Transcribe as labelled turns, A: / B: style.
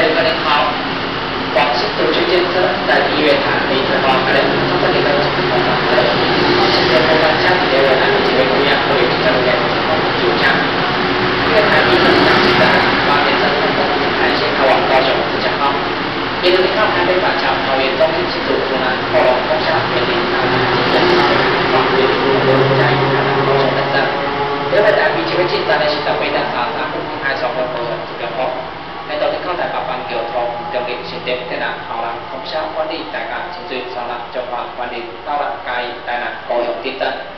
A: 各位旅好广西城区监测在音乐台可以采可能铃声这里呢请您通过本次航班下面的位置是空港飞机的后方下的位置是空港飞机的后备箱月台离机场近在十八点三公分安全开往高雄市家康沿着这条南北短桥跨越东西起止湖南靠拢共享园林南岸沿线长龙文化旅游客流动加站高雄南站不要在单位机位紧张的寻找被挡啊 đến tai nạn hoặc là không sát quá đi tai nạn xuống dưới sau là cho hoặc quá đi đó là cái tai nạn cổ động tin tân